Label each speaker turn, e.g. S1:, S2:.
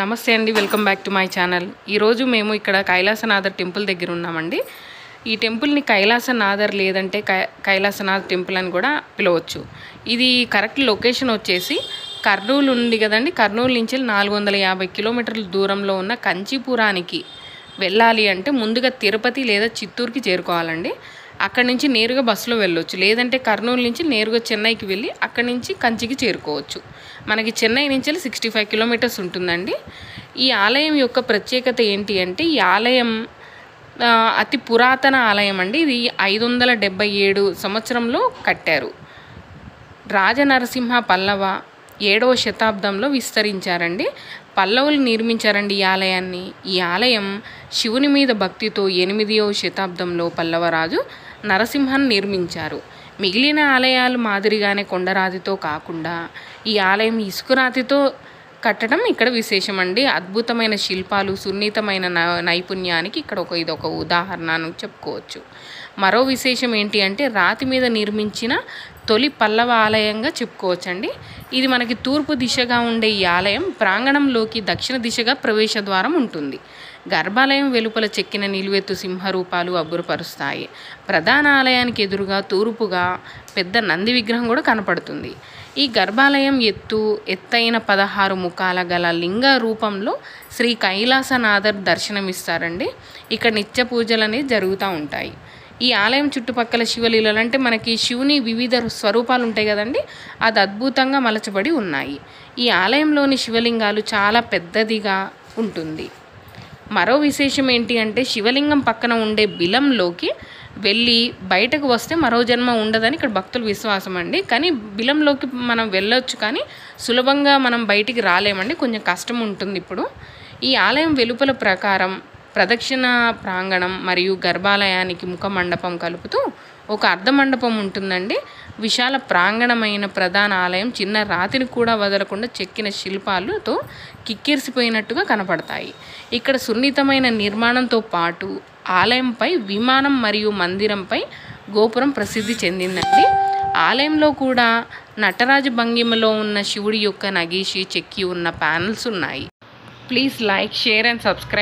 S1: నమస్తే అండి welcome back to my channel. ఈరోజు మేము ఇక్కడ కైలాసనాథర్ టెంపుల్ దగ్గర ఉన్నామండి. ఈ టెంపుల్ని కైలాసనాథర్ లేదంటే కై కైలాసనాథ్ టెంపుల్ అని కూడా పిలవచ్చు. ఇది కరెక్ట్ లొకేషన్ వచ్చేసి కర్నూలు ఉంది కదండి. కర్నూలు నుంచి నాలుగు వందల యాభై కిలోమీటర్ల దూరంలో ఉన్న కంచీపురానికి వెళ్ళాలి అంటే ముందుగా తిరుపతి లేదా చిత్తూరుకి చేరుకోవాలండి. అక్కడి నుంచి నేరుగా బస్సులో వెళ్ళొచ్చు. లేదంటే కర్నూలు నుంచి నేరుగా చెన్నైకి వెళ్ళి అక్కడి నుంచి కంచికి చేరుకోవచ్చు. మనకి చెన్నై నుంచి సిక్స్టీ ఫైవ్ కిలోమీటర్స్ ఉంటుందండి. ఈ ఆలయం యొక్క ప్రత్యేకత ఏంటి అంటే ఈ ఆలయం అతి పురాతన ఆలయం అండి. ఇది ఐదు వందల డెబ్బై ఏడు సంవత్సరంలో కట్టారు. రాజనరసింహ పల్లవ ఏడవ శతాబ్దంలో విస్తరించారండి. పల్లవులు నిర్మించారండి ఈ ఆలయాన్ని. ఈ ఆలయం శివుని మీద భక్తితో ఎనిమిదవ శతాబ్దంలో పల్లవరాజు నరసింహన్ నిర్మించారు. మిగిలిన ఆలయాలు మాదిరిగానే కొండరాతితో కాకుండా ఈ ఆలయం ఇసుకురాతితో కట్టడం ఇక్కడ విశేషం అండి అద్భుతమైన శిల్పాలు సున్నితమైన న- నైపుణ్యానికి ఇక్కడ ఒక ఇది ఒక ఉదాహరణ అని చెప్పుకోవచ్చు. మరో విశేషం ఏంటి అంటే రాతి మీద నిర్మించిన తొలి పల్లవ ఆలయంగా చెప్పుకోవచ్చండి. ఇది మనకి తూర్పు దిశగా ఉండే ఈ ఆలయం ప్రాంగణంలోకి దక్షిణ దిశగా ప్రవేశ ద్వారం ఉంటుంది. గర్భాలయం వెలుపల చెక్కిన నిలువెత్తు సింహరూపాలు అబ్బురపరుస్తాయి. ప్రధాన ఆలయానికి ఎదురుగా తూర్పుగా పెద్ద నంది విగ్రహం కూడా కనపడుతుంది. ఈ గర్భాలయం ఎత్తు ఎత్తైన పదహారు ముఖాల గల లింగ రూపంలో శ్రీ కైలాసనాథర్ దర్శనమిస్తారండి. ఇక్కడ నిత్య పూజలు అనేవి జరుగుతూ ఉంటాయి. ఈ ఆలయం చుట్టుపక్కల శివలీలలు అంటే మనకి శివుని వివిధ స్వరూపాలు ఉంటాయి కదండి అది అద్భుతంగా మలచబడి ఉన్నాయి. ఈ ఆలయంలోని శివలింగాలు చాలా పెద్దదిగా ఉంటుంది. మరో విశేషం ఏంటి అంటే శివలింగం పక్కన ఉండే బిలంలోకి వెళ్ళి బయటకు వస్తే మరో జన్మ ఉండదని ఇక్కడ భక్తుల విశ్వాసం అండి. కానీ బిలంలోకి మనం వెళ్ళొచ్చు కానీ సులభంగా మనం బయటికి రాలేమండి కొంచెం కష్టం ఉంటుంది ఇప్పుడు. ఈ ఆలయం వెలుపల ప్రకారం ప్రదక్షిణ ప్రాంగణం మరియు గర్భాలయానికి ముఖ మండపం కలుపుతూ ఒక అర్ధ మండపం ఉంటుందండి. విశాల ప్రాంగణమైన ప్రధాన ఆలయం చిన్న రాతిని కూడా వదలకుండా చెక్కిన శిల్పాలతో కిక్కిరిసిపోయినట్టుగా కనపడతాయి. ఇక్కడ సున్నితమైన నిర్మాణంతో పాటు ఆలయంపై విమానం మరియు మందిరంపై గోపురం ప్రసిద్ధి చెందిందండి. ఆలయంలో కూడా నటరాజ భంగిమలో ఉన్న శివుడి యొక్క నగీషి చెక్కి ఉన్న ప్యానల్స్ ఉన్నాయి. Please like share and subscribe.